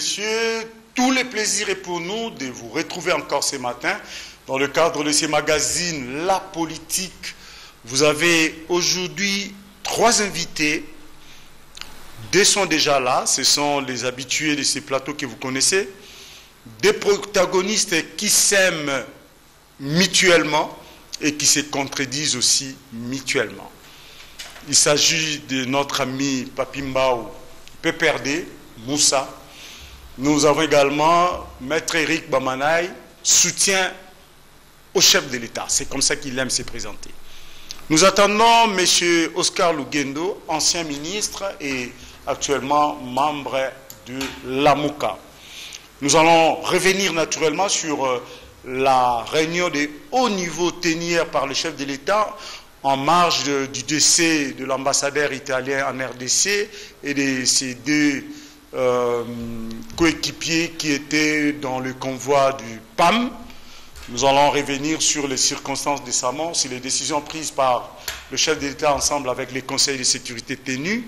messieurs, tout le plaisir est pour nous de vous retrouver encore ce matin dans le cadre de ces magazines La Politique. Vous avez aujourd'hui trois invités. Deux sont déjà là, ce sont les habitués de ces plateaux que vous connaissez. Des protagonistes qui s'aiment mutuellement et qui se contredisent aussi mutuellement. Il s'agit de notre ami Papimbao Peperde, Moussa. Nous avons également Maître Eric Bamanaï, soutien au chef de l'État. C'est comme ça qu'il aime se présenter. Nous attendons M. Oscar Lugendo, ancien ministre et actuellement membre de l'AMUCA. Nous allons revenir naturellement sur euh, la réunion de haut niveau tenue par le chef de l'État en marge du décès de l'ambassadeur italien en RDC et de ses deux euh, coéquipiers qui étaient dans le convoi du PAM. Nous allons revenir sur les circonstances de sa mort, sur les décisions prises par le chef de l'État ensemble avec les conseils de sécurité tenus.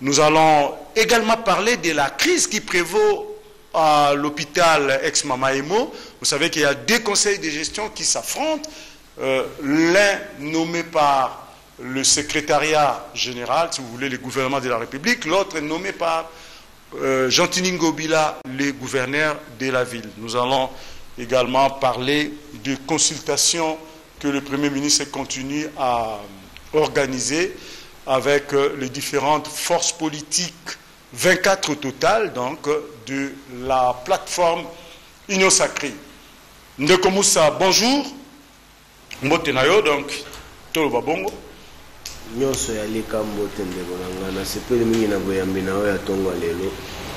Nous allons également parler de la crise qui prévaut à l'hôpital ex-Mamaemo. Vous savez qu'il y a deux conseils de gestion qui s'affrontent. Euh, l'un nommé par le secrétariat général, si vous voulez, le gouvernement de la République, l'autre nommé par euh, Bila, le gouverneur de la ville. Nous allons également parler de consultations que le Premier ministre continue à organiser avec euh, les différentes forces politiques, 24 au total, donc, de la plateforme Union Sacrée. Ndekomoussa, bonjour. mbote na yo donc toloba nyonso yaleka mbote ndeko na ngai nasepeli mingi na boyambi na oyo ya ntongo ya lelo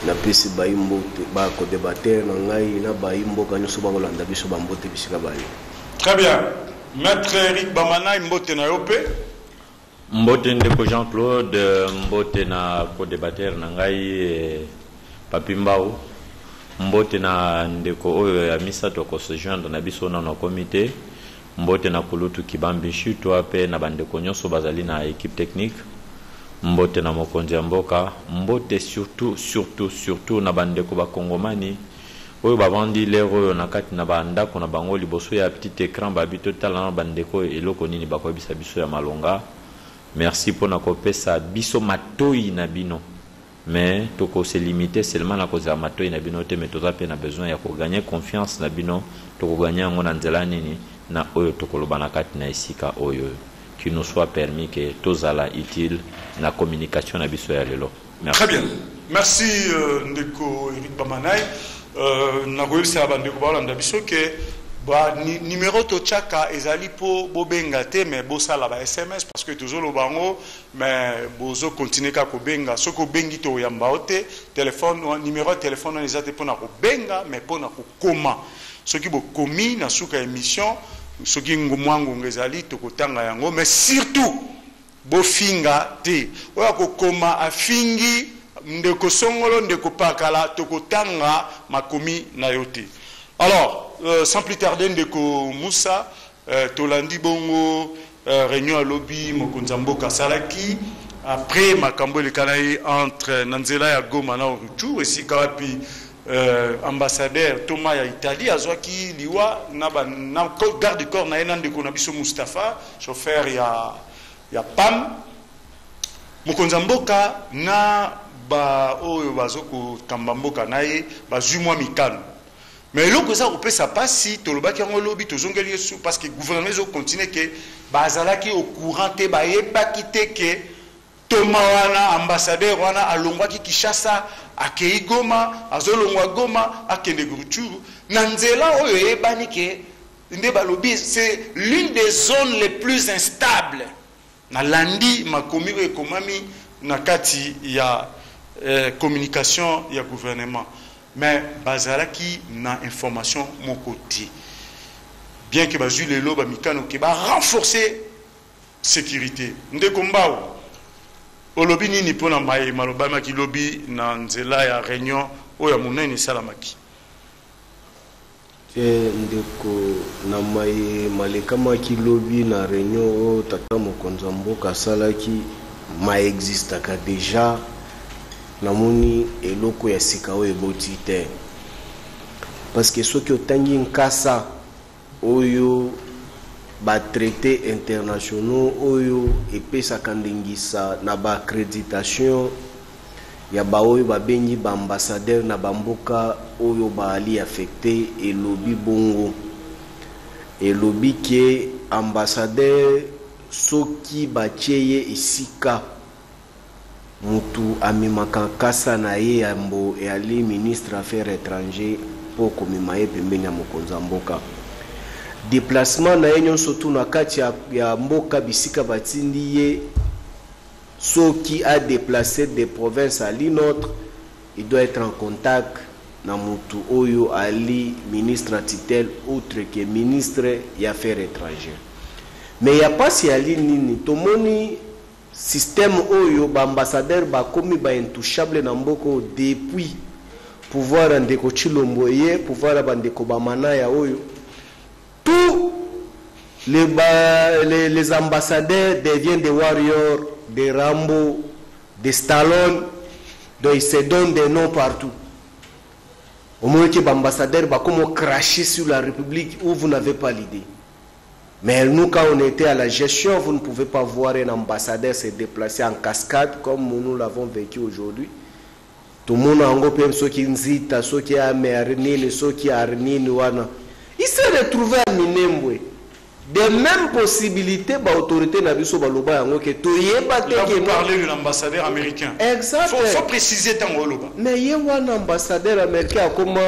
napesi bakodebatere na ngai na bayi mboka nyonso bakolanda biso bambote bisika bali très bien. Maître eric bamanai mbote na yo mpe? Mbote ndeko jean claude mbote na kodebatere na ngai e, papi mbau mbote na ndeko oyo ya misato akosejoindre na biso nano komite mbote na kulutu kibambi shitwa mpe na bandeko nyonso bazali na équipe technique. Mbote na mokonzi ya mboka mbote surtout surtout surtout na bandeko bakongomani oyo bavandi lere oyo na kati na bandako na bango liboso ya petit écran babi totala na bandeko eloko nini bakoyebisa biso ya malonga. Merci mpona kopesa biso matoi na bino. Mais tokose limite seulement na kozala matoi na bino te mais toza mpe na besoin ya koganye confiance na bino tokoganye yango na nzela nini na oyo tokoloba na kati na esika oyo. Qui nous soit permis que tozala utile na communication na biso ya lelo. Très bien. Merci euh, ndeko eric bamanai euh, nakoyebisaka bandeko baolanda biso ke ba numéro totiaka ezali mpo bobenga te mais bosala ba sms parce que tozoloba yango mais bozokontinue kaka kobenga. Soki obengi toyamba o te telefone numéro ya telefone wana eza te mpona kobenga mais mpona kokoma. Soki bokomi na suka émission soki mwa ngongo ezali tokotanga yango mais surtout bofinga te. Oyo akokoma afingi ndeko songolo ndeko pakala tokotanga makomi na yo te. Alors euh, sans plus tarder ndeko musa euh, tolandi bongo euh, réunion alobi mokonzi ya mboka asalaki. Après makambo elekana ye entre na nzela ya goma na retour esika wapi euh, ambassadeur thomas ya italie azwaki liwa na, ba, na garde corps na ye na ndeko na biso mustapha chauffeur ya, ya pam mokonzi ya mboka na baoyo bazokotamba mboka na ye bazwi mwa mikano mais eloko eza kopesa mpasi tolobaki yango lobi tozongeli yesu parce que gouvernement ezokontinue ke bazalaki au courant te bayebaki te ke toma wana ambassadeur wana alongwaki kishasa akei goma azolongwa goma akende rutshuru na nzela oyo eyebani ke nde balobi c'est l'une des zones les plus instables. Nalandi makomi oyo ekomami na kati ya eh, communication ya gouvernement. Mais bazalaki na information moko te. Bien ke bazwi lelo bamikano ke barenforce sécurité. Ndeko mbau olobi nini mpona mayema lobamaki lobi na nzela ya réunion oyo ya monene esalamaki. Te ndeko na mayema lekamaki lobi na réunion oyo tata mokonzi ya mboka asalaki maexistaka déjà. Namoni eloko ya sika oyo eboti te. Parce que soki otangi nkasa oyo batraité internationaux oyo epesaka ndingisa na baaccréditation ya baoyo babengi baambassadeur na bamboka oyo baali affecté elobi bongo. Elobi ke ambassadeur soki batie ye esika mutu amemaka nkasa na ye ya mbo eyali ministre affaire étranger mpo komema ye pembeni ya mokonzi ya mboka déplacement na ye nyonso tu na kati ya, ya mboka bisika batindi ye soki adéplace de province ali notre il doit être en contact na oyo ali ministre ya tutelle outre ke ministre ya affaire étrangère me ya mpasi yali nini tomoni systeme oyo baambassadeur bakomi baintouchable na mboka oyo depuis pouvoir ya ndeko chilombo ye pouvoir ya oyo tous les, les, les ambassadeurs deviennent des warriors des rambo des stallone donc ils se donnent des noms partout omoni ke baambassadeur bakomi cracher sur la république où vous n'avez pas l'idée mais nous, quand on était à la gestion, vous ne pouvez pas voir un ambassadeur se déplacer en cascade comme nous l'avons vécu aujourd'hui. Tout le monde a un ceux qui nzita, ceux qui a mernine, ceux qui a arnine, wana. Il s'est retrouvé à Minembwe. De mêmes possibilités, bah, autorité n'a biso baloba yango que to yeba te Là, que vous parlez de l'ambassadeur américain. Exact. faut, faut préciser tant Oloba. mais ye wana ambassadeur américain akoma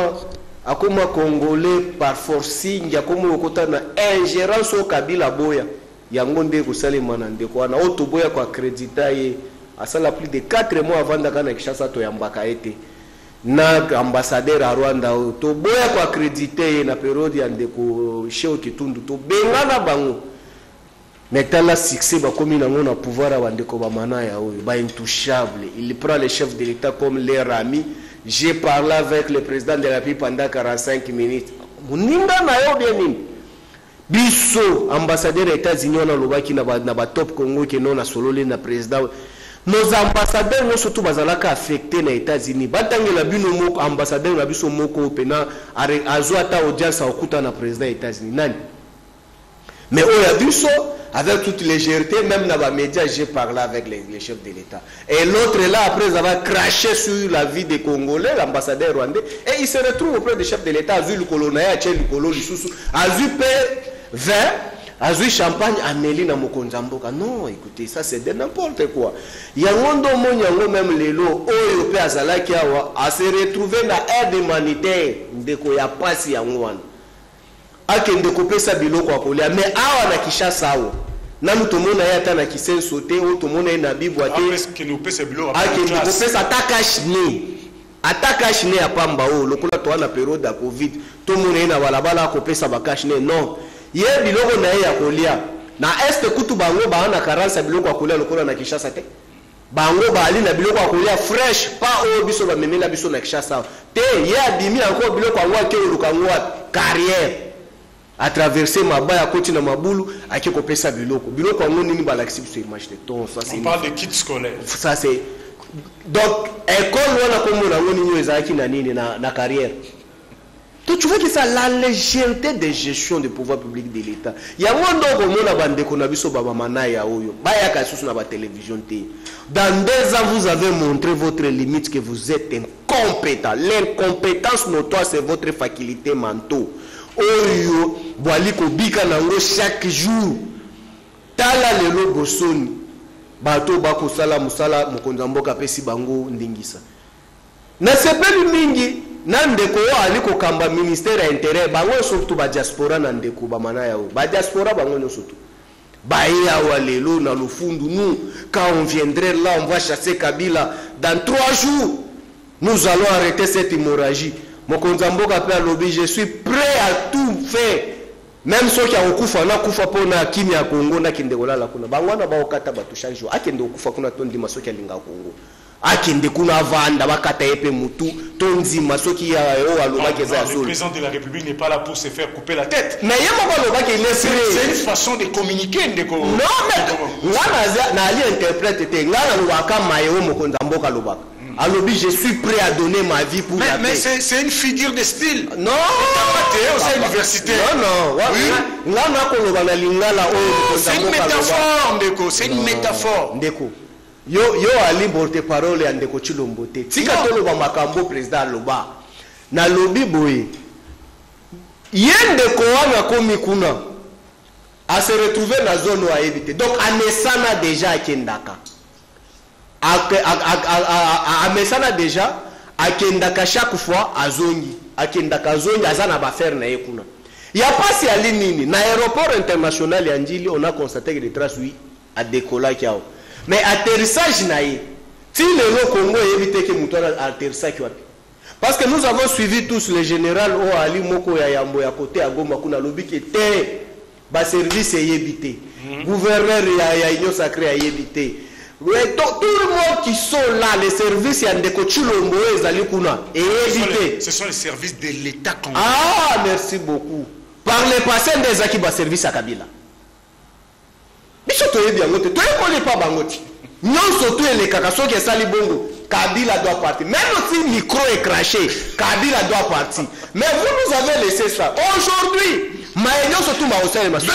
akoma congolais par forcing akoma okota na ingérence oyo kabila boya yango nde ekosalema na ndeko wana oyo toboya koakredita ye asala plus de 4 mois avandaka na kishasa toyambaka ye te na ambassadeur ya rwanda oyo toboya koakredite ye na periode ya ndeko sheo kitundu tobengana bango. Mais tala succès bakomi nango na pouvoir ya bandeko bamanaya oyo baintouchable il prend le chef de l'état comme leur ami j'ai parlé avec le président de la République pendant 45 minutes. Moninga na yo bien nini? Biso ambassadeur ya états-unis wana alobaki na ba- na batop congo keno na sololi na président nos ambassadeurs nyonso tu bazalaka affecté na états-unis. Batangela bino moko ambassadeur na biso moko are- azwa ata audience akuta na président états-unis. Nani? Mais oyo ya biso avec toute légèreté même na bamédia j'ai parlé avec les, les chefs de l'état. Et l'autre là après avoir craché sur la vie des congolais l'ambassadeur rwandais et il se retrouve auprès du chef de l'état azwi likolo na ye atie likolo lisusu azwi mpe vin azwi champagne ameli na mokonzi ya mboka. Non écoutez ça c'est de n'importe quoi. Yango ndo omoni yango même lelo oyo mpe azalaki awa ase retrouve na aide humanitaire ndeko ya pasi yango wana. Akende kopesa biloko ya kolia. Me awa na kishasa awa nanu tomona ye ata na kisenso te oyo tomona ye na bibwa te. Akende kopesa ata kashne ata kashne ya pamba oyo. Lokola toa na periode ya covid tomona ye na balabala akopesa bakashne non ye biloko na ye ya kolia. Na este kutu bango baa na karance ya biloko ya kolia lokola na kishasa te? Bango baali na biloko ya kolia fresh pa oyo biso bamemela biso na kishasa awa. Te ye abimi yango biloko yango akeyoluka yango wapi carrière. Atraverse mabaya akoti na mabulu ake kopesa biloko. Biloko yango nini balakisi biso image te? Ton ça c'est donc école wana komona yango nini oyo ezalaki na nini na, na carrière to tu vois que ça la légèreté de gestion de pouvoir public de l'état. Yango ndo okomona bandeko na biso babamanaya oyo. Bayaka lisusu na batelévision te dans deux ans vous avez montré votre limite que vous êtes incompétent. L'incompétence notoire c'est votre faculté manteau oyo bwali kobika nango chaque jour. Tala lelo bosoni. Bato bakosala mosala mokonzi ya mboka apesi bango ndingisa. Nasepeli mingi na ndeko oyo ali kokamba ministère ya intérieur bango nyonso tu badiaspora na ndeko bamanaya oyo. Badiaspora bango nyonso tu baye awa lelo na lofundu nous quand on viendrait là on va chasser kabila. Dans trois jours nous allons arrêter cette hémorragie. Mokonzi ya mboka mpe alobi je suis prêt à tout faire. Même soki akokufa nakufa mpona akimi ya kongo nakende kolala kuna bango wana baokata bato chaque jour. Akende kokufa kuna to ndima soki alinga kongo akende kuna avanda bakata ye mpe mutu to ndima soki oyo alobaki eza ya le solo président de la République n'est pas là pour se faire couper la tête. mais ye moko alobaki C'est c'est lesre une façon de communiquer, Ndeko. non mais nga naza- naali interprète te nga nalobaka mokonzi ya mboka alobaka alobi je suis prêt à donner ma vie pour Mais, la mais paix c'est c'est une figure de style. non universitaire. non non Oui. C'est une métaphore, Ndeko. C'est une métaphore. ndeko yo yo ali porte parole ya ndeko chilombo te tika toloba makambo président aloba. Nalobi boye. Ye ndeko wana akomi kuna ase retrouve na zone oyo ayebi te. Donc amesana déjà akendaka. Amesana déjà akendaka chaque fois azongi akendaka azongi aza na bafere na ye kuna. Ya pasi ali nini na aéroport international ya njili on a constaté que de trace oui adekolaki awo mais atterrissage na ye. Ti lelo congo eyebi te ke moto wana wapi? Parce que nous avons suivi tous le général oyo ali moko ya yambo ya kote ya goma kuna alobi ke te. Baservice eyebi te. Gouverneur ya, ya union sacré ayebi te. Tout le monde qui sont là les services ya ndeko chilombo oyo ezali kuna eyebi te. Ce sont les services de l'État congolais. ah merci beaucoup. Par le passé nde ezalaki baservice ya kabila biso toyebi yango te. Toyekoli mpa bango ti nyonso to elekaka soki esali bongo kabila doit partir. Même si micro est craché kabila doit partir. Mais vous nous avez laissé ça. Aujourd'hui maye nyonso tu bakosalema Soki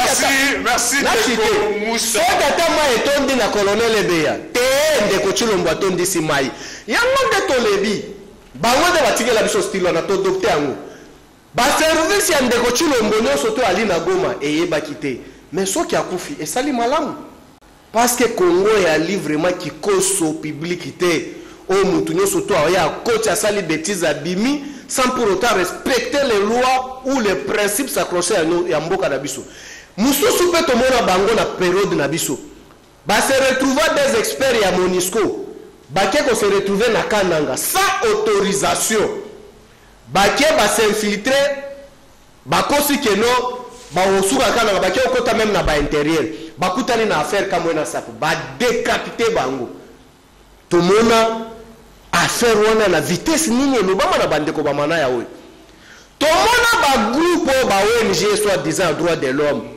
Merci, ata- te. Mai etondi na kolonel ebeya. Te ndeko chilombo atondisi mai yango nde tolebi bango nde batikela biso stile wana todopte yango. Baservisi ya ndeko chilombo nyonso to ali na goma eyebaki te mais soki akufi esali malamu. Parce que congo eyali vraiment kikoso publiki te. Oyo motu nyonso to aoya akoti asali bétise abimi sans pour autant respecter les lois ou les principes sacrosaints ya mboka na biso. Mosusu mpe tomona bango na periode na biso. Base retrouva des experts ya monisco. Bake kose retrouve na kananga sans autorisation. Bake basinfiltre bakosi keno baosuka kananga bake okota meme na baintérieur. Bakutani na affaire kamwe na sapo. Badekapite bango. Tomona affaire wana na vitesse nini elobama na bandeko bamana ya oyo. Tomona bagroupe oyo ba ong soit disant droit de l'homme.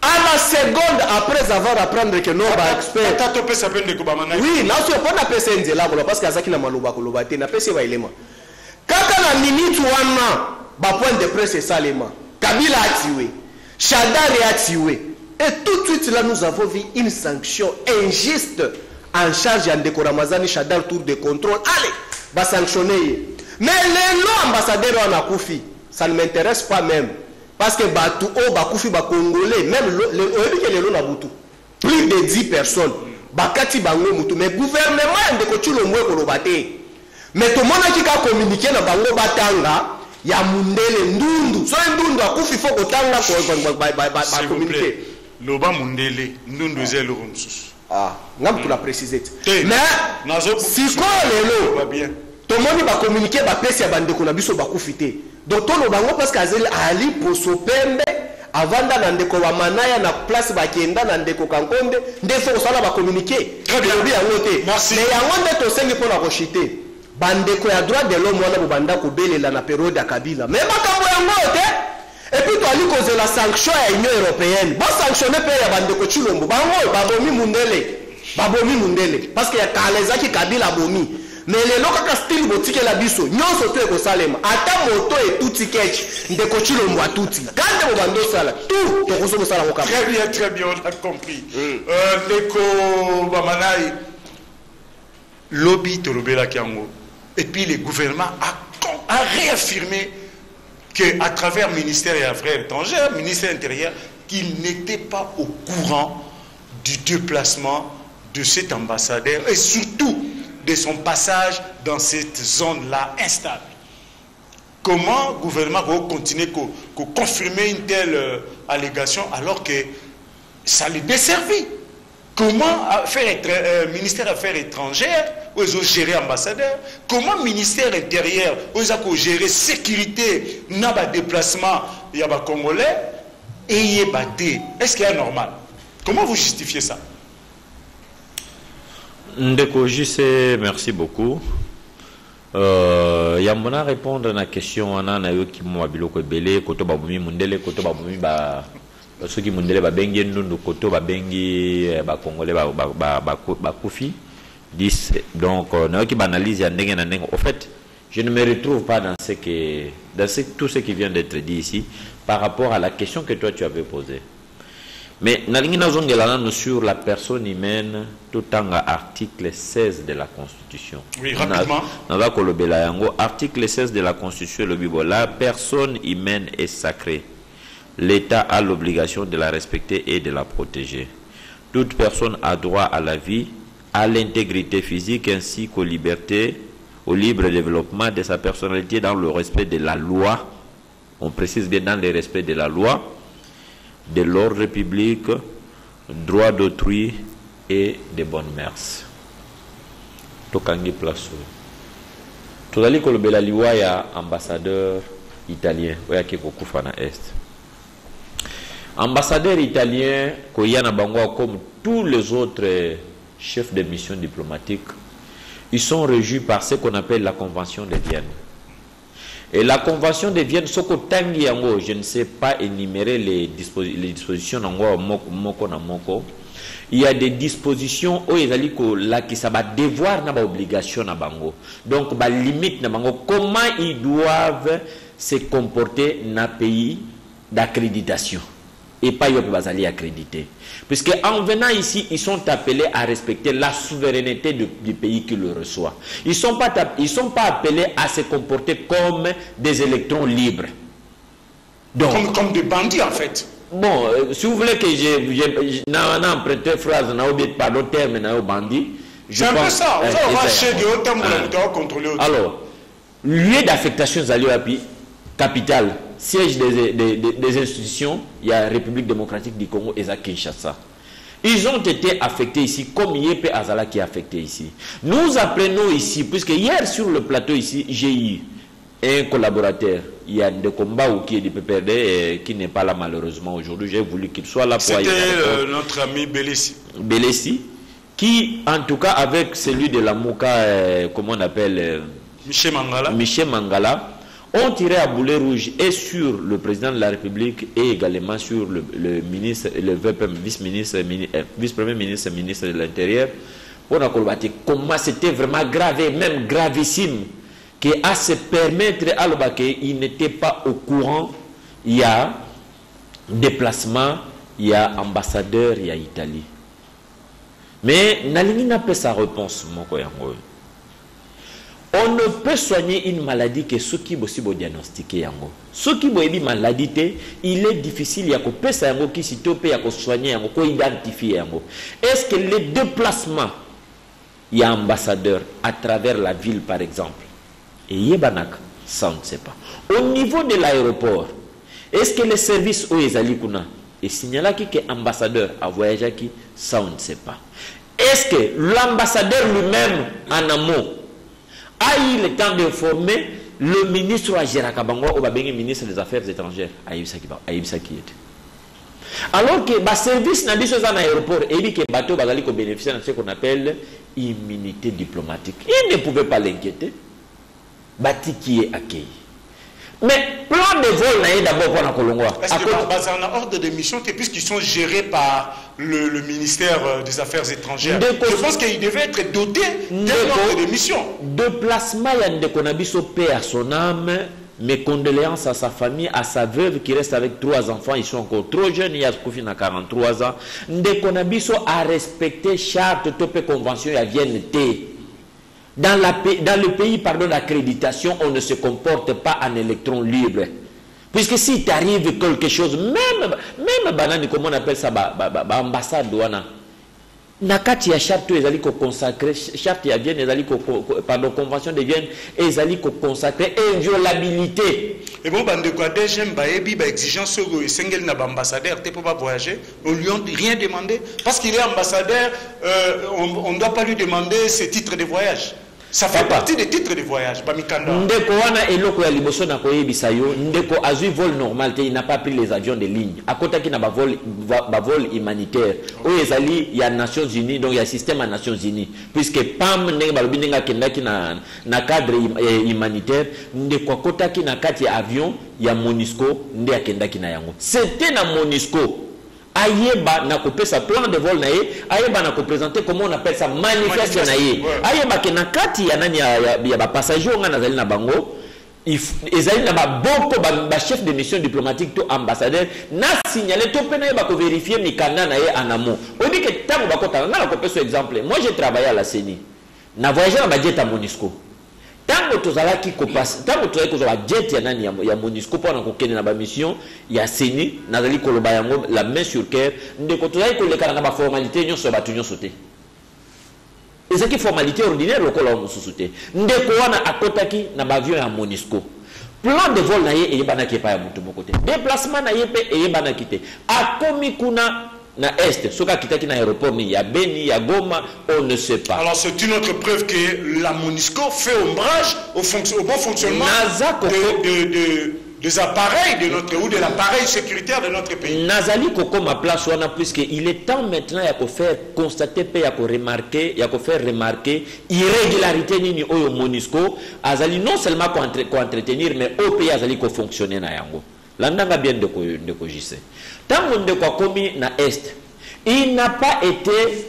À la seconde après avoir apprendre que no baexpert ata topesa mpe ndeko bamana oui naso mpo napesa ye nzela koloba parce que azalaki na maloba koloba te napesi ye baelema kaka na minute wana bapoint de presse esalema kabila atiwe shadari atiwe et tout de suite là nous avons vu une sanction injuste en charge ya ndeko ramazani shadar tour de contrôle. Allez basanctionne ye mais lelo ambassadeur wana akufi ça ne m'intéresse pas même. Parce que bato oyo bakufi bacongolais même lo- le- oyebi ke lelo na butu plus de 10 personnes. Bakati bango mutu. Mais gouvernement ya ndeko tshilombo ekoloba te mais tomonaki ka communiqué na bango batanga ya mundele ndundu. Soki ndundu akufi fo kotanga plaît. loba mundele ndundu eza eloko mosusu. Nga mutu na précise te mais sikoyo lelo tomoni bacommunike bapesi ya bandeko na biso bakufi te. Donc toloba yango parce que azali ali poso pembe avanda na ndeko bamanaya na place bakenda na ndeko kankonde nde fo kosala bien. tolobi yango te. Mais yango nde tosengi mpo na koshite bandeko ya droit de l'homme wana bobanda kobelela na periode ya kabila. Mais makambo yango te epuis toali kozela sanction ya union européenne. Bosanctionne mpe ya bandeko chilombo bango oyo babomi mundele babomi mundele. Parce que ya kala ezalaki kabila abomi. Mais lelo kaka stile botikela biso nyonso to ekosalema. Ata moto etuti keche ndeko chilombo atuti kande bobanda osala tu tokoso kosala yango kama Très bien, très bien, on a compris. Euh, Ndeko Bamanai, lobby tolobelaki yango. Et puis le gouvernement a, réaffirmé qu'à travers le ministère des Affaires étrangères, ministère intérieur, qu'il n'était pas au courant du déplacement de cet ambassadeur et surtout de son passage dans cette zone-là instable. Comment le gouvernement va continuer à confirmer une telle euh, allégation alors que ça les desservit? Comment étra- euh, ministère Affaires étrangères, où ils ont géré ambassadeur Comment ministère intérieur, où ils ont géré sécurité, n'a pas déplacement, il y a pas Congolais, et il y a Est-ce qu'il a normal? Comment vous justifiez ça? Ndeko JC, merci beaucoup. Euh, yambo na répondre na question wana na yo ki mwa biloko koto babumi mundele koto babumi ba soki mundele babengi ye ndundu koto babengi eh, bakongole ba- ba- ba- baku- bakufi 10 donc euh, nayoki baanalyse ya ndenge na ndenge. Au fait je ne me retrouve pas dans ce que dans ce, tout ce qui vient d'être dit ici par rapport à la question que toi tu avais posée. Mais nalingi nazongela nano sur la personne humaine totanga article 16 de la constitution. Oui, naza kolobela yango. Article 16 de la constitution elobi bo la personne humaine est sacrée l'état a l'obligation de la respecter et de la protéger. Toute personne a droit à la vie à l'intégrité physique ainsi qu'aux libertés au libre développement de sa personnalité dans le respect de la loi. On précise bien dans le respect de la loi de l'ordre public, droit d'autrui et de bonnes mœurs. tokangi liwa ya ambassadeur italien oyo ake kokufa na este ambassadeur italien koya na bango comme tous les autres chefs de mission diplomatique ils sont régis par ce qu'on appelle la convention de Vienne et la convention de Vienne, tangi yango, je ne sais pas énumérer les, disposi- les dispositions moko, na moko. Il y a des dispositions où ils allaient là qui ça va devoir obligation. Donc ba limite comment ils doivent se comporter na pays d'accréditation? Et pas yo bazali accrédité. Puisque en venant ici, ils sont appelés à respecter la souveraineté du, du pays qui le reçoit. Ils ne sont, pas ils sont pas appelés à se comporter comme des électrons libres. Donc, Comme, comme des bandits, en fait. bon, euh, si vous voulez que na emprunté phrase, na oublié pardon terme na bandit. C'est un peu ça. On va eza acheter de haut terme, contrôler Alors, lieu d'affectation ezali wapi capitale siège des, des, des, institutions il y a République démocratique du Congo et à Kinshasa ils ont été affectés ici comme Yépe Azala qui est affecté ici nous apprenons ici puisque hier sur le plateau ici j'ai eu un collaborateur il y a de Kombaou qui est du PPRD et qui n'est pas là malheureusement aujourd'hui j'ai voulu qu'il soit là pour C'était euh, notre ami Bélissi. Belessi qui en tout cas avec celui de la Mouka euh, comment on appelle euh, Michel Mangala. Michel Mangala ont tiré à boulet rouge et sur le président de la République et également sur le, vice-ministre, mini- euh, vice-premier ministre, ministre de l'Intérieur. A combattu comment c'était vraiment grave et même gravissime qu'à se permettre à l'Obake, il n'était pas au courant. Il y a déplacement, il y a ambassadeur, il y a Italie. Mais Nalingi n'a pas sa réponse, mon. On ne peut soigner une maladie que ceux qui aussi diagnostiquer yango. Ceux qui boyebi maladie te, il est difficile ya kopesa yango ki sito pe ya ko soigner yango ko yango. Est-ce que les déplacements il y a ambassadeur à travers la ville par exemple et yebanak ça on ne sait pas. Au niveau de l'aéroport, est-ce que les services où ezali kuna et signalaki que ambassadeur a voyagé qui ça on ne sait pas. Est-ce que l'ambassadeur lui-même en amont a eu le temps d'informer le ministre wa Géraka Bango ou babengi ministre des Affaires étrangères ayebisaki ba- ayebisaki ete alors que baservice na biso eza na aéroport eyebi ke bato bazali kobénéficier na ce qu'on appelle immunité diplomatique. Il ne pouvait pas l'inquiéter. Batiki ye accueilli mais plan de vol ye d'abord mpona kolongwa. Est-ce que bah, bah, c'est un ordre de mission que- puisqu'ils sont gérés par le, le ministère euh, des Affaires étrangères. Je pense qu'il devait être doté d'un ordre de mission. déplacement ya ndeko na biso paix à son âme mes condoléances à sa famille à sa veuve qui reste avec trois enfants. Ils sont encore trop jeunes il y a Koufi na 43 ans. Ndeko na biso a respecté charte to pe convention ya Vienne te dans, la, dans le pays d'accréditation on ne se comporte pas en électron libre puisque si t'arrive quelque chose même même banani comment on appelle ça ba, ba, ba, ba ambassade wana na kati ya charte ezali kokonsacre charte ya vienne ezali ko- ko- ko- pardon convention de vienne ezali kokonsacre inviolabilité Et bon, bandeko ya DGM, bayebi, ba exigence oyo esengeli na ambassadeur te pour pas voyager. On lui a rien demandé. Parce qu'il est ambassadeur, euh, on ne doit pas lui demander ses titres de voyage. Ça fait partie des titres de voyage, Bamikanda. ndeko wana eloko ya liboso na koyebisa yo ndeko azwi vol normal te il n'a pas pris les avions de ligne. Akotaki na bavol bavol humanitaire. Oyo ezali ya nations unies donc ya système ya nations unies. Puisque pam ndenge balobi ndenge akendaki na, na cadre hum- eh, humanitaire ndeko akotaki na kati ya avion ya monisco nde akendaki na yango. C'était na monisco ayeba na kopesa plan de vol na ye ayeba na kopresente comment on appelle ça manifeste na ye. Ayebake na kati ya nani ya, ya, ya bapassager oyo ngai nazali na bango ezali na baboko ba- bachef de mission diplomatique to ambassadeur na signale to mpe nayeba koverifie mikanda na ye en amont. Oyebi ke ntango bakotana ngai nakopesa exemple moi j'ai travaillé à la ceni na voyage na bajet ya monisco ntango tozalaki kopasa ntango tozalaki kozwa bajet ya nani ya, monisco mpona kokende na bamission ya seni nazali koloba yango la main sur cœur ndeko tozalaki kolekana na baformalité nyonso ya bato nyonso te. Ezalaki formalité ordinaire lokola oyo mosusu te. Ndeko wana akɔtaki na baavion ya monisco. Plan de vol na ye eyebanaki epai ya motu moko te. Déplacement na ye mpe eyebanaki te. Akomi kuna na este soki akitaki na aéroport ya beni ya goma on ne sait pas Alors c'est une autre preuve que la MONUSCO fait ombrage au, fonction- au bon fonctionnement de- de- de- des appareils de notre ou de l'appareil sécuritaire de notre pays. nazali kokoma place wana puisque il est temps maintenant ya kofaire constater mpe ya koremarke ya kofaire remarke irrégularité nini oyo monisco azali non seulement koentre- koentretenir mais oyo mpe azali kofonctionne na yango landanga bien ndeko, ndeko jise ntango ndeko akomi na est il n'a pas été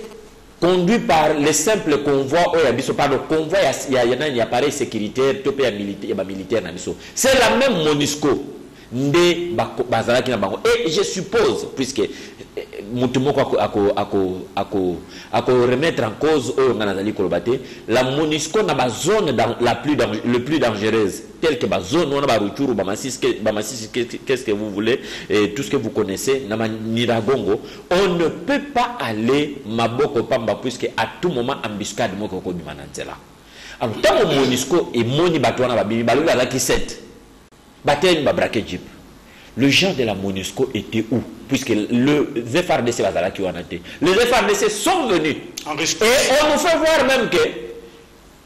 conduit par les simples convois oyo ya biso pardon convoi ya, ya, ya, ya appareil sécuritaire to mpe ya bamilitaire na biso c'est la même monisco nde bazalaki na bango. Et je suppose puisque eh, motu moko ako, ako, ako, ako, ako remettre en cause oyo ngai nazali koloba te la monisco na bazone la plus le plus dangereuse tel que bazone wana baruchuru bamasisi ke- qu'est-ce que vous voulez tout ce que vous connaissez na on ne peut pas aller maboko pamba puisque à tout moment embuscade moko okobima na nzela. Alors ntango monisco emoni bato wana babimi balobi bazalaki 7 bateni babrake jeep le genre de la MONUSCO était où? Puisque le bazalaki wana te les FARDC sont venus. En et on nous fait voir même que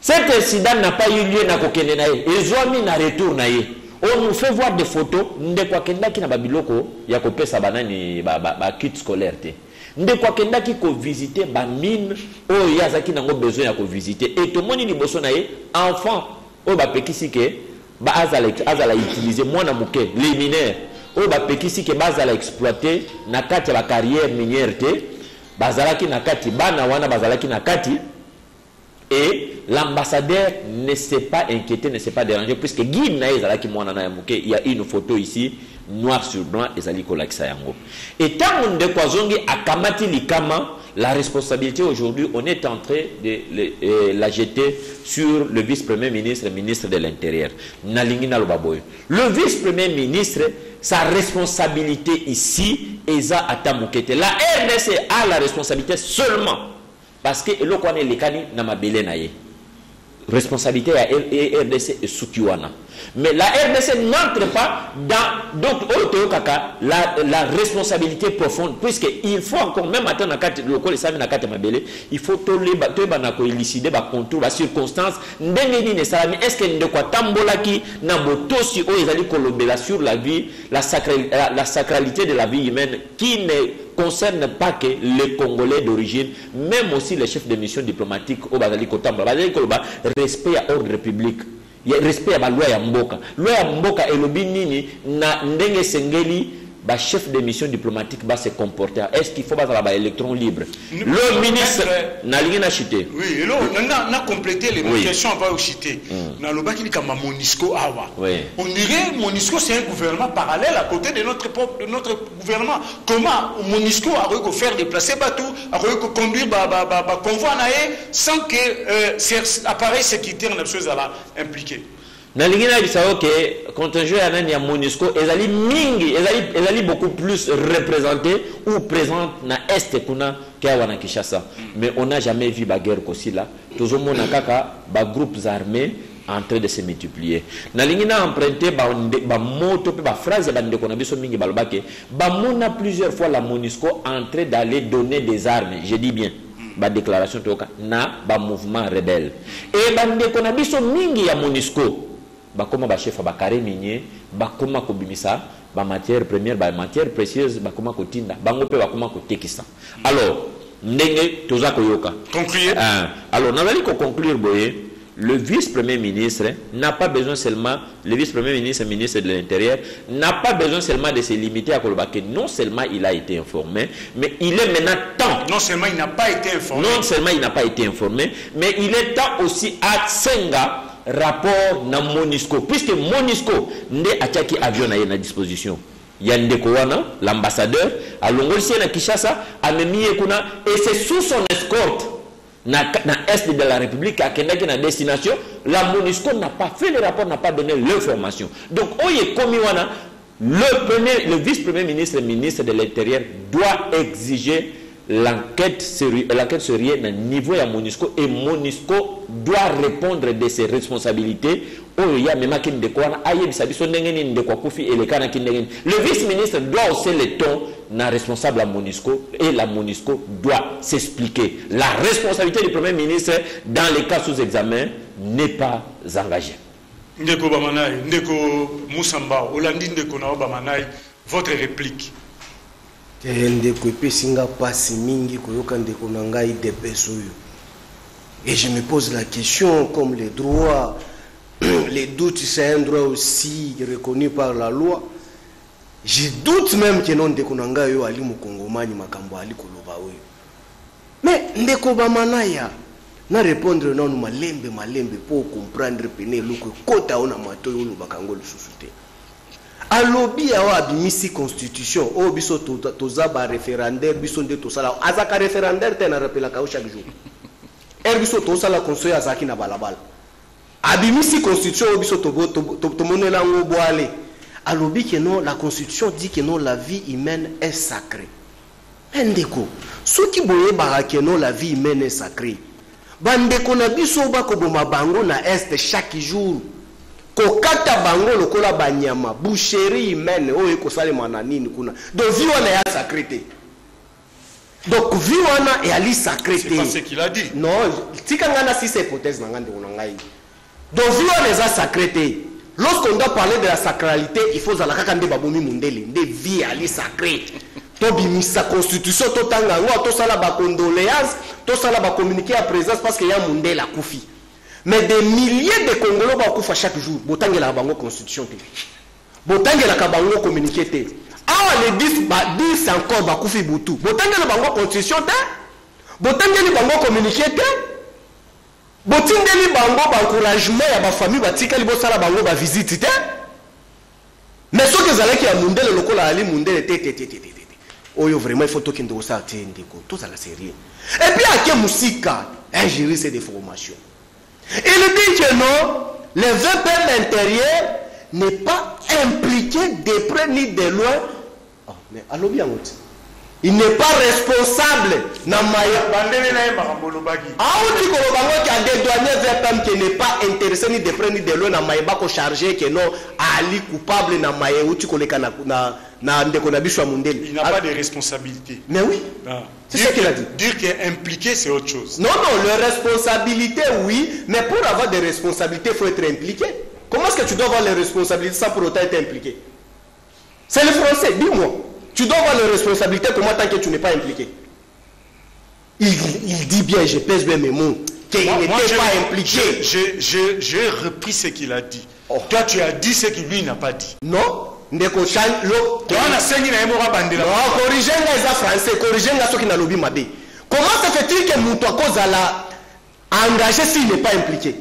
cet incident n'a pas eu lieu na kokende na ye. Ezwami na retour on nous fait voir des photos. Na babiloko ya kopesa banani bakit ba, ba kit scolaire te. Ndeko akendaki kovisite bamine oyo ye azalaki nango besoin ya kovisite e tomoni liboso na ye enfant oyo bapekisi ke ba azala, azala utilize mwana moke les mineurs. Oyo bapekisi ke bazala exploite na kati ya bacarrière minière te bazalaki na kati bana wana bazalaki na kati et l'ambassadeur ne s'est pas inquiété, ne s'est pas dérangé, puisque Guy Naïzalaki il y a une photo ici, noir sur blanc, et Zali Kolakisa Yango. Et tant on Kwazongi a Kamati Likama, la responsabilité aujourd'hui, on est en train de le- euh, la jeter sur le vice-premier ministre et ministre de l'Intérieur, Nalingi Nalobaboy. Le vice-premier ministre, sa responsabilité ici, Eza Atamukete. La RDC a la responsabilité seulement parce que eloko wana elekani na mabele na ye. Responsabilité ya rdc esuki wana mais la rdc n'entre pas dans donc oyo toyokaka la, la responsabilité profonde puisque il faut encore même kati ya mabele il faut toleba toyeba na koelicide bacontour bacirconstance ndenge nini esalami est ce que ndeko atambolaki na botosi oyo ezali kolobela sur la vie la, sacral, la, la sacralité de la vie humaine qui ne concerne pas que les Congolais d'origine, même aussi les chefs de mission diplomatique au Bazali respect à ordre public. respect ya baloi ya mboka. Loi ya mboka elobi nini? Na ndenge esengeli ba chef de mission diplomatique va se comporter. Est-ce qu'il faut bazala ba électron libre? Le ministre Maître- na na chité. Oui, et là, on a, on a complété les Oui. questions avant aussi citer. Dans le bac, il y a Monisco Awa. Oui. On dirait Monisco, c'est un gouvernement parallèle à côté de notre, propre- de notre gouvernement. Comment Monisco a à faire déplacer bateau, a conduire ba, ba, ba, ba convoi naé sans que euh, ces appareils sécuritaires ne soient impliqués. nalingi nayebisa yo ke contingent ya nani ya monisco ezali mingi ezali, ezali beaucoup plus représenté ou présente na este kuna ke awa na kinshasa. Mais on n'a jamais vu baguerre kosila tozomona kaka bagroupes armés en train de se multiplier. Nalingi na emprunte bamoto ba moto mpe baphrase ya bandeko na biso mingi balobake bamona plusieurs fois la monisco en train d'aller donner des armes je dis bien. Badéclaration toyoka na bamouvement rebelle. E bandeko na biso mingi ya monisco bakoma bachef ya bakare minier bakoma kobimisa bamatière première bamatière précieuse bakoma kotinda bango mpe bakoma kotekisa alors ndenge toza koyoka Concluez. Ah, alors nazali koconclure boye le vice-premier ministre n'a pas besoin seulement, le vice-premier ministre, ministre de l'Intérieur, n'a pas besoin seulement de se limiter à Kolobake. Non seulement il a été informé, mais il est maintenant temps. Non seulement il n'a pas été informé. Non seulement il n'a pas été informé, mais il est temps aussi à Tsenga rapport na Monisco. Puisque Monisco, nde ataki avion na na disposition. ya ndeko wana l'ambassadeur alongolisi ye na kinshasa amemi ye kuna et c'est sous son escorte na, na est de la république akendaki na destination la monisco n'a pas fait le rapport n'a pas donné l'information donc oyo ekomi wana le, premier, le vice-premier ministre ministre de l'intérieur doit exiger l'enquête sérieuse na niveau ya monisco et monisco doit répondre de ses responsabilités le vice ministre doit hausser le ton na responsable ya monisco et la monisco doit s'expliquer. La responsabilité du premier ministre dans les cas sous examen n'est pas engagée. Ndeko bamanai ndeko musamba olandi ndeko na votre réplique ndeko epesi nga mpasi mingi koyoka ndeko na ngai depese oyo. Et je me pose la question comme les droits les doutes c'est un droit aussi reconnu par la loi. Je doute même ke no ndeko na ngai oyo ali mokongomani makambo ali koloba oyo. Mais ndeko bamanaya na répondre nanu malembe malembe mpo comprendre pene eloko ekota oyo na matoi olobaka yango lisusu te alobi awa abimisi constitution. Oyo biso to- toza baréférendaire biso nde tosala azaka référendaire te narapelaka yo chaque jour. Ere biso tosala constitution azalaki na balabala. Abimisi constitution oyo biso tobo- to- tomonela yango bwale alobi ke non la constitution dit que non la vie humaine est sacrée. Ndeko. Soki boyebaka ke non la vie humaine est sacrée. Bandeko na biso bakoboma bango na este chaque jour kokata bango lokola banyama boucherie humaine oyo ekosalema na nini kuna. Donc vi wana ya sacré te. Donc vi wana eyali sacré te. Non tika ngai na sisa hypothèse na ngai ndeko na ngai. Donc vi wana eza sacré te. Lorsqu'on doit parler de la sacralité il faut ozala kaka nde babomi mondele nde vi ali sacré. Tobimisa constitution totanga yango tosala bacondoléance tosala bacommuniqué ya présence parce que ya mondele akufi mais des milliers de congolais bakufa chaque jour. Botangelaka bango constitution te botangelaka bango communiqué te. Awa le 10 ba 10 encore bakufi butu botangeli bango constitution te. Botangeli bango communiqué te. Botindeli bango baencouragement ya bafamille batikali bosala bango bavisite te. Mais soki ezalaki ya mundele lokola ali mundele te te te te te oyo vraiment faut tokende kosala te ndeko. Tozala sérieux. Et puis ake mosika. Un juriste de formation il dit que non le VP l'intérieur n'est pas impliqué de près ni de loin. Oh, mais yango te il n'est pas responsable. Na maya bandele na ye makambo olobaki. Auti koloba ngo ke adédouane vpm ke n'est pas intéressé ni de près ni de loin na maye bakocharge ke non ali coupable na maye euti koleka na, na, il n'a pas de responsabilité. Mais oui. Ah. C'est ce qu'il a dit. dire qu'il est impliqué c'est autre chose. Non non les responsabilités oui mais pour avoir des responsabilités il faut être impliqué. Comment est-ce que tu dois avoir les responsabilités sans pour autant être impliqué? C'est le français dis-moi. Tu dois avoir les responsabilités comment tant que tu n'es pas impliqué. Il, il dit bien je pèse bien mes mots qu'il n'était pas impliqué. j'ai repris ce qu'il a dit. Oh. toi tu as dit ce que lui n'a pas dit. Non ndeko wana asengi na ye moko abandela. Corrige nga eza français corrige nga soki nalobi mabe. Comment se fait-il que moto akozala engagé s'il n'est pas impliqué?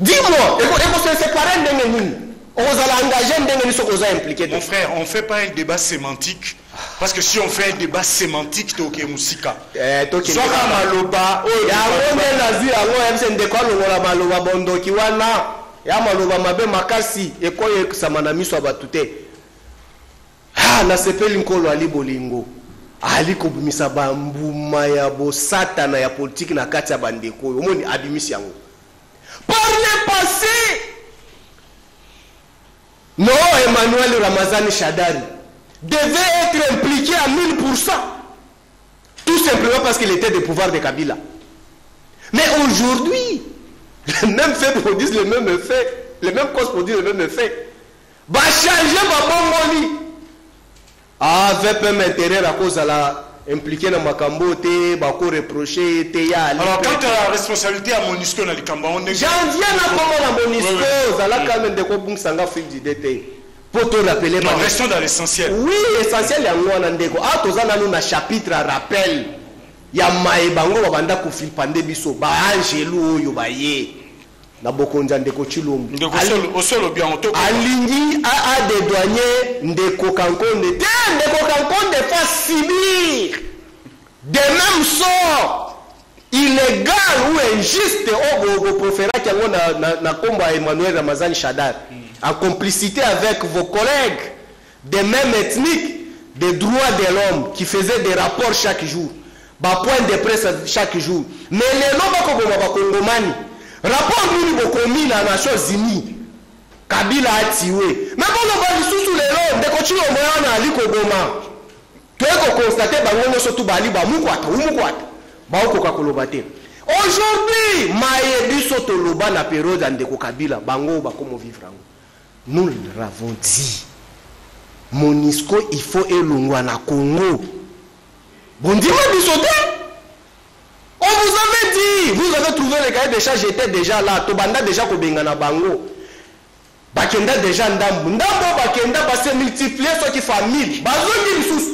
Dis-moi ekosepare ndenge nini? Okozala engagé ndenge nini soki oza impliqué Mon frère, on ne fait pas un débat sémantique. Parce que si on fait un débat sémantique, tu es Moussika. Soka maloba, oyo yango nde nazwi yango yebise ndeko alongola maloba bondoki wana ya maloba mabe makasi ekoyekisama na miso ya bato te. Ah, nasepeli nkolo ali bolingo. Ali kobimisa bambuma ya bosatana ya politike na kati ya bandeko oyo. Omoni par le passé no emmanuel ramazani shadari devait être impliqué à 1000% tout simplement parce qu'il était des pouvoirs de Kabila. Mais aujourd'hui, les mêmes faits produisent les mêmes effets, les mêmes causes produisent les mêmes effets. Va changer ma bongoli. Ah, VPM intérieur à cause de la impliqué na makambo te bakoreproche te ya Alors, quant à la responsabilité à Monisco na Likamba, on est. janvier nakomona Ouais, monisco ouais. ozalaka me ndeko obungisanga fridide te mpo torapele Non, restons dans l'essentiel. oui essentiel yango wana ndeko awa toza nanu na chapitre ya rappel ya maye bango babanda kofilipa nde biso baangelu oyo baye na bokonzi ya ndeko oto alingi a- adédouane ndeko kankonde. Te ndeko kankonde fa subir de même sort illégal ou injuste oyo boproferaki yango na, nkombo ya emmanuel ramazani shadar. En complicité avec vos collègues de même ethnique des droits de l'homme qui faisaient des rapports chaque jour bapoint de presse chaque jour. Mais lelo bakoboma bakongomani rapport nini bokomi na nations unies. Kabila atiwe me koloba lisusu lelo ndeko chilombo wana ali koboma toye kokonstate bango nyonso tu bali bamukwata umukwata baokoka koloba te aujourd'hui maye biso toloba na periode ya ndeko kabila. Bango bakomo vivre yango nous l'avons dit. Monisco il faut elongwa na congo bondima biso te on vous avait dit vous avez trouvé le cahier de charge était déjà là. Tobanda déjà kobengana bango. Bakenda déjà ndambu. Ndambu oyo bakenda base multiplier soki famille bazongi lisusu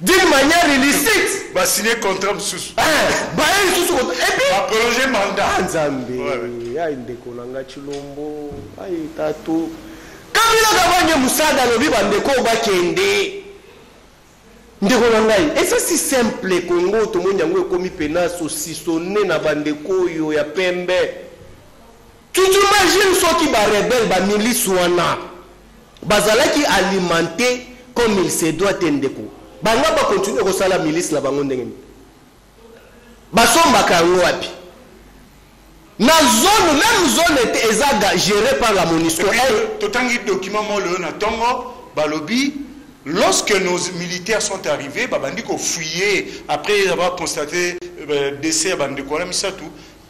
d'une manière illicite. Basigné contrat mosusu baye lisusu epuis baprologe Ah, mandat. Nzambe. Ouais, ai ndeko na nga chilombo. Ai tato kabila kabange mosada alobi bandeko oyo bakende ndeko na ngai eza si simple kongo tomoni yango ekomi pena sosisone na bandeko oyo ya pembe? Tu t'imagines soki barebele bamilisi wana bazalaki alimenté comme il se doit te ndeko? Banga bakontinue kosala milisi na bango ndenge nini? Basombaka yango wapi? Na zone même zone te eza géré par la monisco totangi document mo leo na ntongo balobi lorsque nos militaires sont arrivés babandi kofouiller après avoir constaté euh, décès ya bandeko wana misato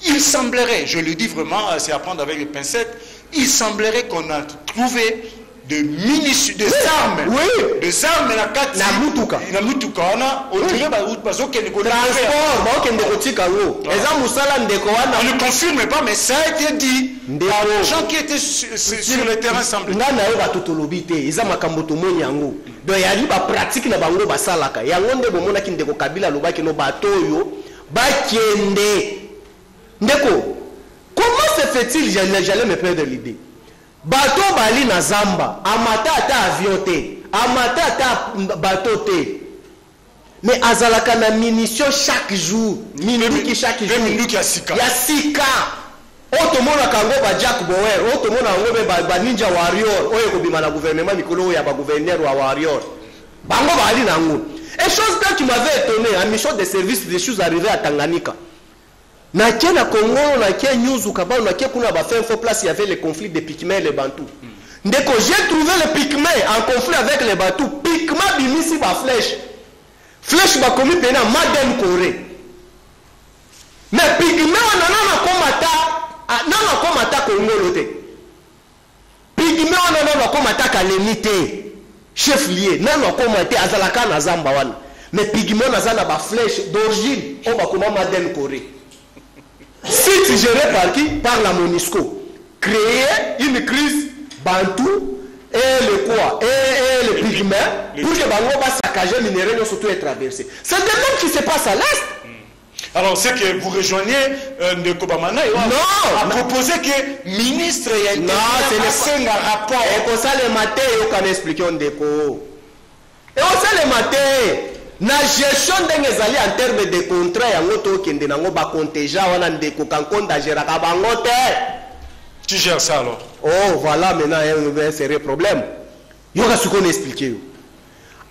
il semblerait je le dis vraiment c'est à prendre avec les pincettes il semblerait qu'on a trouvé de munitions des armes oui. des armes na kati Na mutuka. na mutuka wana odire bazokende transport baokende kotika yango eza mosala ndeko wana. On ne confirme pas mais ça a été dit Ndeko. par les gens qui étaient sur, sur- sur le terrain semble ngai na yo bato tolobi te eza makambo tomoni yango. Donc yali bapratike na bango basalaka. Yango nde bomonaki ndeko kabila alobaki no bato oyo bakende. Ndeko comment se fait-il? J'allais j'allais me perdre l'idée bato bali na zamba. Amata ata avion te. Amata ata bato te. Mais azalaka na munition chaque jour. Minduki chaque Mpe jour. ya sika. oyo tomonaka yango ba jack bower oyo tomona yango mpe ba- baninja warrior. Oyo ekobima na gouvernement mikolo oyo ya bagouverneur wa warrior. Bango baali na yango. Et chose bien qui m'avait étonné en mission de service des choses arrivées à tanganyika nake na kongolo nake nyuzu kabano nake kuna bafenfo place yavait le conflit de picmain le bantu mm. ndeko j'ai trouvé le picmain en conflit avec le bantu picma bimisi baflèche flèche. Bakomi pene ya madem coré mais pigme wana nano akoma ah, ata kongolo te pigme wana nano akoma ata kalemi te chef lie nano akoma te azalaka na zamba wana. Mais pigme wana aza na baflèche d'origine. Oyo bakoma madem coré site géré par qui? Par la monisco. Créer une crise bantou et le quoi? Et, et le pigme les pour que bango basacage minéraux nyonso to etraversé c'est de même qui se passe à l'est. Alors, c'est que vous rejoignez euh, Ndeko Bamana et on Non. a proposé que ministre ya Non, ce n'est pas un rapport. ekosalema te eyokana explike ndeko ekosalema te na gestion ndenge ezali en terme de contrat yango tokende nango baconteja wana ndeko ageraka bango te. Tu gères ça alors? oh voilà maintenant un sérieux problème. Yoka sikoyo na explike yo.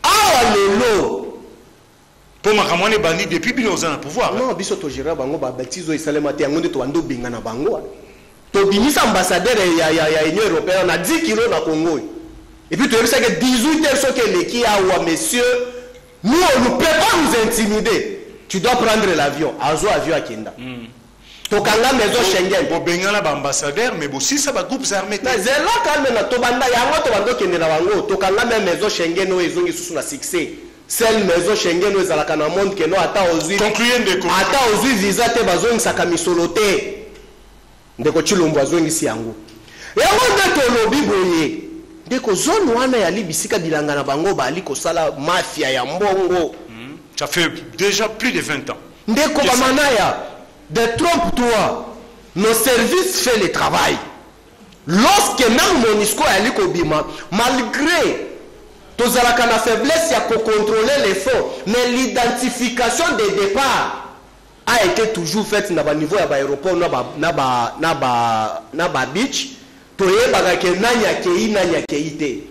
Awa lelo. Pour makambo wana ebandi depuis bino oza na pouvoir. non biso togéra bango babétise oyo esalema te yango nde tobanda obenga na bango wana. Tobimisa ambassadeur ya, ya, ya union européenne na 10 kilo na congo oyo. Epuis toyebisaki 18 heures soki eleki awa monsieur nous on ne peut pas nous intimider. Tu dois prendre l'avion. Azwa avion akenda. Tokanga maison schengen. bobengana baambassadeur mais bosisa bagroupes armés te na zela kalme na tobanda yango tobanda okende na bango tokanga me maison schengen oyo ezongi susu na succès. Sel maison schengen oyo ezalaka na monde keno ata ozwi Concluez, Ndeko. ata ozwi visa te bazongisaka misolo te ndeko chilombo azongisi yango yango nde tolobi boye ndeko zone wana yali bisika bilanga na bango bali kosala mafia ya mbongo. Ça fait déjà plus de 20 ans. ndeko bamanaya de trompe toi nos services fait le travail. Lorsque même monisco yali kobima malgré tozalaka na faiblesse ya kocontrôler les fonds mais l'identification des départs a été toujours faite na baniveau ya baéroport na ba- na ba- na ba- na babeach toyebaka ke nani akei nani akei te.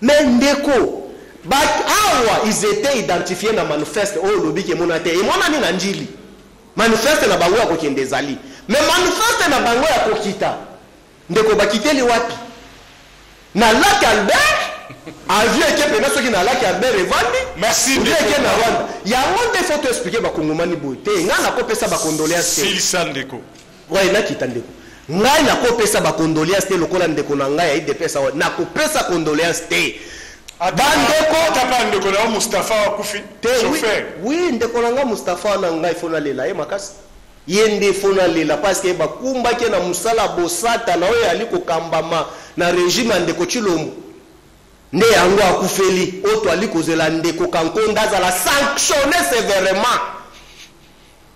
Mais ndeko ba- awa ils étaient identifiés na manifeste oyo olobi ke emona te. Emonani na njili? Manifeste na bango ya kokende ezali. Mais manifeste na bango ya kokita ndeko bakiteli wapi? Na lak albert? Avion eke pena soki na lak albert evandi? Eke na rwanda? Yango nde fo toexplike bakongomani boye te. Ngai nakopesa bacondoléance te nakita ndeko ngai nakopesa bacondoléance te lokola ndeko na ngai ya idps awa nakopesa condoléance te. Bandeko Tapa Ndeko na ngai mustapha na ngai fo nalela ye makasi. Ye nde fo nalela parceke bakumbaki na mosala bosata na oyo ali kokambama na régime ya ndeko chilombo nde yango akufeli oyo toali kozela ndeko kankonda azala sanctionne sévèrement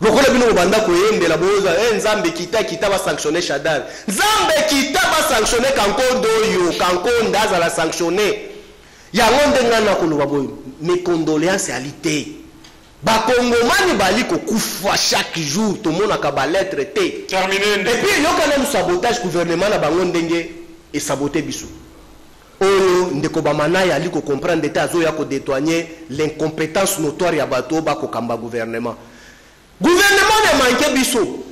lokola bino bobanda koyembela boza e nzambe kita kita basanctionne shadar nzambe kita basanctionne kankonda oyo kankonda azala sanctionne. Yango nde ngai nakoloba boye mecondoléance ali te bakongomani bali kokufa chaque jour tomonaka balettre te. Epuis yoka nanu sabotage gouvernement na bango ndenge esabote biso. Oyo ndeko bamanai ali kocomprendre te azoya kodétoigner l'incompétence notoire ya bato oyo bakokamba gouvernement gouvernement ne manke biso.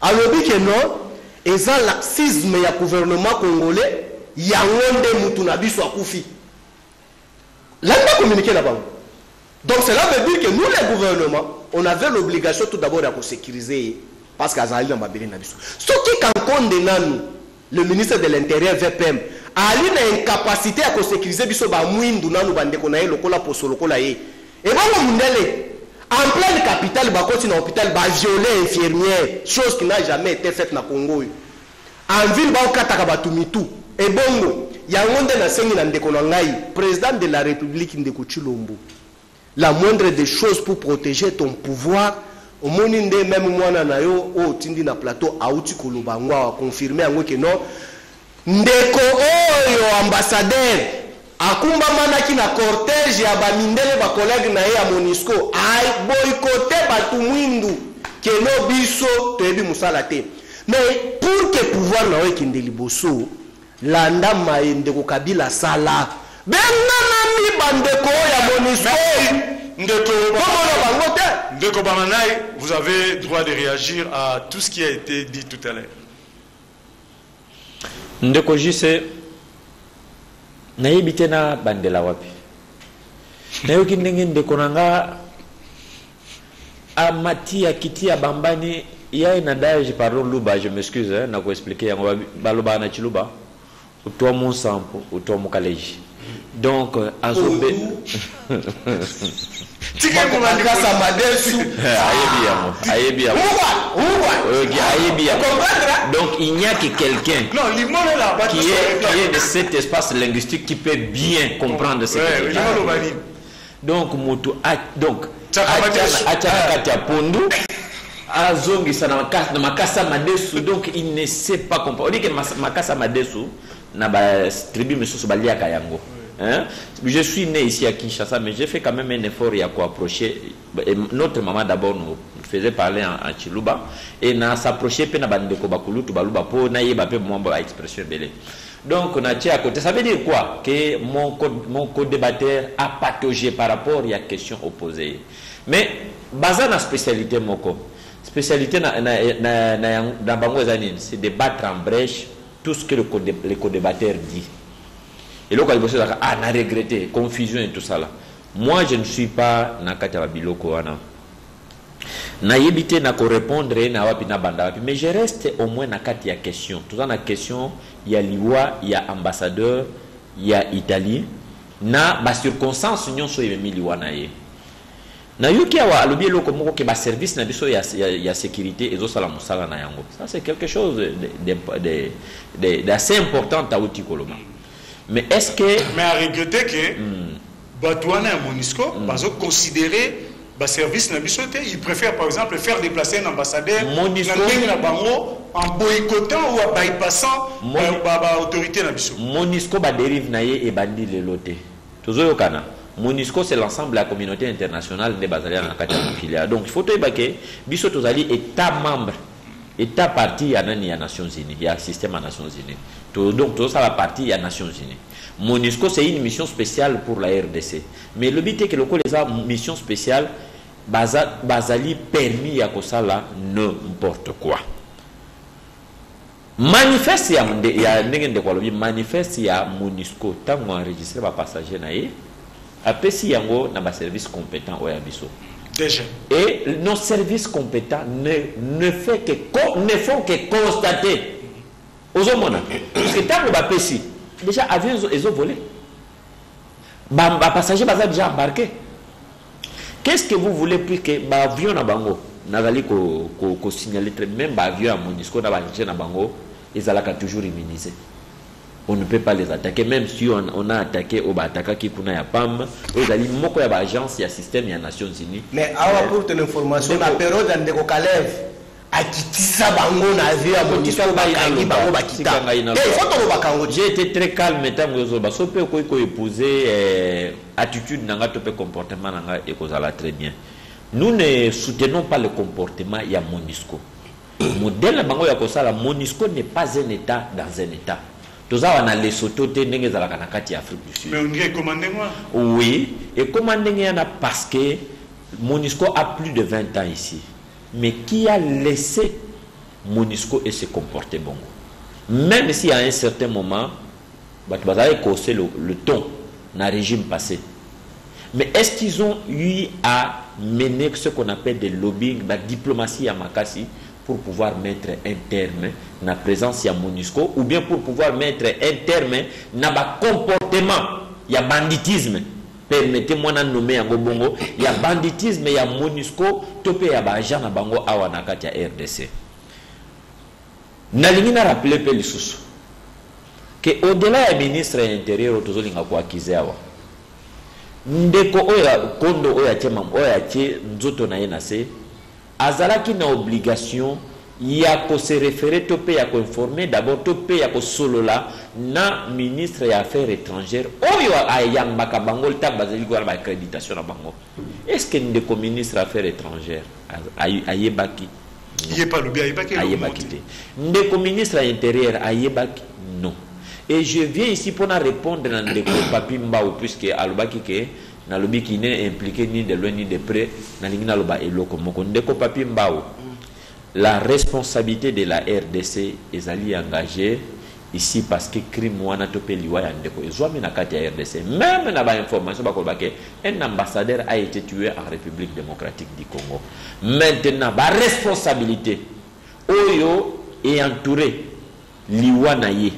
Alobi ke non eza laxisme ya gouvernement congolais yango nde mutu na biso akufi. Landa communiqué na bango. Donc cela veut dire que nous les gouvernements on avait l'obligation tout d'abord ya kosécuriser ye parce que azali na mabele na biso. Soki kankonde nanu le ministre de l'intérieur vpm ali na incapacité ya kosécuriser biso bamwindu nanu bandeko na ye lokola poso lokola ye. Ebongo mundele en pleine capitale bakoti na hôpital baviole infirmière chose qui n'a jamais été faite na congo. Oyo en ville baokataka bato mitu. Ebongo yango nde nasengi na ndeko na ngai. Président de la république ndeko chilombo la moindre des choses pour protéger ton pouvoir omoni nde meme mwana na yo oyo otindi na plateau auti koloba yango awa confirme yango ke non. Ndeko oyo ambassadeur akumbamanaki na cortège ya bamindele bakolege na ye ya monisco. Aboykote bato mwindu. Keno biso toyebi mosala te. Mais pour que pouvoir na yo ekende liboso landa maye ndeko kabila sala benganami bandeko oyo ya monisco. Merci. Ndeko bomona bango te. Ndeko Bamanai, vous avez droit de réagir à tout ce qui a été dit tout à l'heure. na yebi tena bandela wapi? Na hiyo kindenge ndeko na nga amatia ya bambani yaye na daje pardon luba je m'excuse eh, na kuexplike yango baloba na chiluba utwa mu nsampo utwa mu kaleji donc azobe tikekokasamba desu eh, ayebi yango ayebi eh, donc il n'y a que quelqu'un qui, qui est de cet espace linguistique qui peut bien comprendre ce que donc moto donc atianaka ti ya pondu azongisa na makasi ya madesu. Donc il ne sait pas comprendre. Odike makasi ya madesu na batribu misusu baliaka yango. Hein? Je suis né ici à Kinshasa, mais j'ai fait quand même un effort à approcher. Et Notre maman d'abord nous faisait parler en, en et na s'approcher pe na bandeko bakulutu baluba po na expression belé. Donc on a à côté. Ça veut dire quoi? Que mon co- mon co-débatteur a pataugé par rapport à la question opposée. Mais basé na spécialité moko. Spécialité na na na na, na nini? c'est de battre en brèche tout ce que le co-débatteur dit. Eloko ya liboso ezalaka ah na regretté confusion et tout ça là. Moi je ne suis pas na kati ya babiloko wana. Nayebi te na korépondre ye na wapi na banda wapi. Mais je reste au moins na kati ya question. Toza na question ya liwa ya ambassadeur ya italie na bacirconstance nyonso ememi liwa na ye. Nayoki awa alobi eloko moko ke baservice na biso ya, ya, ya sécurité ezosala mosala na yango. Ça c'est quelque chose d'assez important tauti koloba mais est ce que mais à regretter que bato wana ya monisco bazoconsidérer baservice na biso te ils préfèrent par exemple faire déplacer un ambassadeur na ndenge na bango en boycottant ou en bypassant baautorité na biso. Monisco badérive na ye ebandi lelo te. Tozoyokana monisco c'est l'ensemble de la communauté internationale nde bazali na kati ya mokili donc il faut toyeba ke biso tozali état membre. État parti ya nani ya nations unies ya système ya nations unies donc tozosala parti ya nations unies. Monisco c'est une mission spéciale pour la rdc mais lobi te ke lokola eza mission spéciale baza, bazali permis ya kosala n'importe quoi. Manifeste ya, ya ndenge ndeko alobi manifeste ya monisco ntango enregistre bapassager na ye apesi yango na baservice compétent oyo ya biso. Déjà. et nos services compétents ne, ne, fait que, ne font que constater ozomona. Parce que ntango bapesi déjà avion ezovolé bapassager baza déjà embarqué. Qu'est-ce que vous voulez plus que baavion na bango? Nazali kosignale ko, ko, même baavion ya monisco na baagent na bango ezalaka toujours immunisé. On ne peut pas les attaquer. Même si on, on a attaqué au batakaki kuna ya pam ezali moko ya baagence ya système ya nations unies. Mais awa pour ton information na période ya ndeko kalev akitisa bango na avion ya monisco bakangi bango tolobaka yango j'ai été très calme ntango ezoloba so mpe okoki koépouser eh, attitude na nga to mpe comportement na nga ekozala très bien. Nous ne soutenons pas le comportement ya monisco. Modèle na bango ya kosala monisco n'est pas un état dans un état. Toza wana lesotho te ndenge ezalaka na kati ya afrique du sud. Mais on dirait commandé moi. Oui ekoma ndenge yana parce que monisco a plus de 20 ans ici mais qui a laissé monisco et se comporter bongo même si à un certain moment bato bazalaki kose le, le ton na régime passé. Mais est-ce qu'ils ont eu à mener ce qu'on appelle des lobbying la diplomatie ya makasi pour pouvoir mettre un terme na présence ya MONUSCO ou bien pour pouvoir mettre un terme na ba comportement ya banditisme? Permettez-moi na nommer yango bongo. Ya banditisme ya MONUSCO to pe ya baagent na bango awa na kati ya RDC nalingi na rappeler mpe lisusu ke au-delà ya ministre ya intérieur tozolinga koakize awa ndeko oyo kondo oyo oyo atie nzoto na ye na se azalaki na obligation ya kose référé to mpe ya koinforme d'abord to mpe ya kosolola na ministre ya affaires étrangère oyo ayambaka bango ntango bazali koyala baaccréditation na bango. Est ce que ndeko ministre affaires étrangère ayebaki ayebaki te. Ndeko ministre ya intérieur ayebaki non. Et je viens ici mpona répondre na ndeko papi mbao puisque alobaki ke nalobi kine impliqué ni de loin ni de près nalingi naloba eloko moko. Ndeko papi mbao la responsabilité de la rdc ezali engagée ici parce que crime wana to mpe liwa ya ndeko ezwami na kati ya rdc même na bainformation bakoloba ke un ambassadeur a été tué en république démocratique du congo. Maintenant baresponsabilité oyo entouré liwa na ye.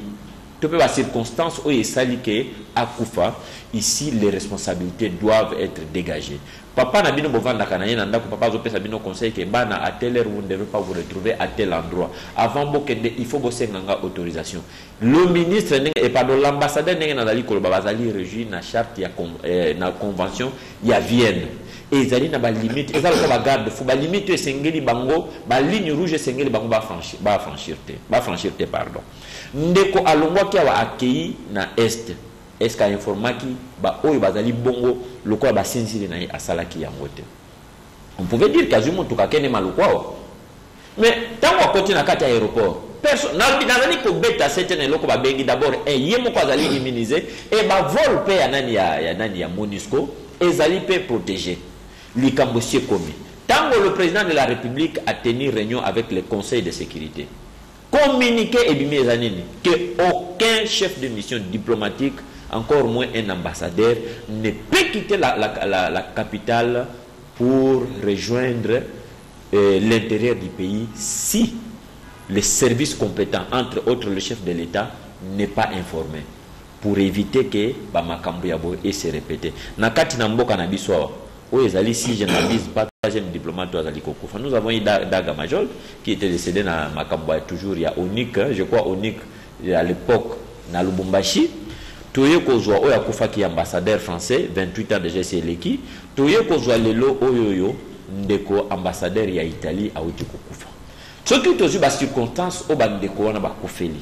To mpe bacirconstance oyo esali ke akufa ici les responsabilités doivent être dégagées papa na bino bovandaka na ye na ndako papa azopesa bino conseil ke bana à telle heure vous ne devez pas vous retrouver à tel endroit. Avant bokende il faut bosenganga autorisation. Le ministre ndenge et pardon l'ambassadeur ndenge nazali koloba bazali régi na charte ya eh, na convention ya vienne. Ezali na balimite eza lokola bagarde fou balimite oyo esengeli bango baligne rouge esengeli bango bafranchir te bafranchir te pardon. Ndeko alongwaki awa akei na este est ce ainformaki baoyo bazali bongo lokola basinzili na ye asalaki yango te? On pouvait dire kazwi motuka akende maluku awa mais ntango akoti na kati ya aéroport nazali kobeta certaine eloko babengi d'abord ye moko azali immunise e bavol mpe ya nani ya, ya nani ya monusco ezali mpe protégé. Likambo si ekomi. Ntango le président de la république a tenu réunion avec le conseil de sécurité communiqué ebimi eza nini? Que aucun chef de mission diplomatique encore moins un ambassadeur ne peut quitter la, capitale pour rejoindre euh, l'intérieur du pays si les services compétents, entre autres le chef de l'État, n'est pas informé. pour éviter que bamakambo ya boye ese répété na kati na mboka na biso awa oyo si journaliste pas troisième diplomate oyo azali nous avons eu Da- daga majol qui était décédé na makambo ya toujours ya onik je crois onik à l'époque na lubumbashi toye kozwa oyo akufaki ambassadeur français 28 ans déjà esi eleki toye kozwa lelo oyo oyo ndeko ambassadeur ya italie awuti kokufa. Soki tozwi bacirconstance oyo bandeko wana bakufeli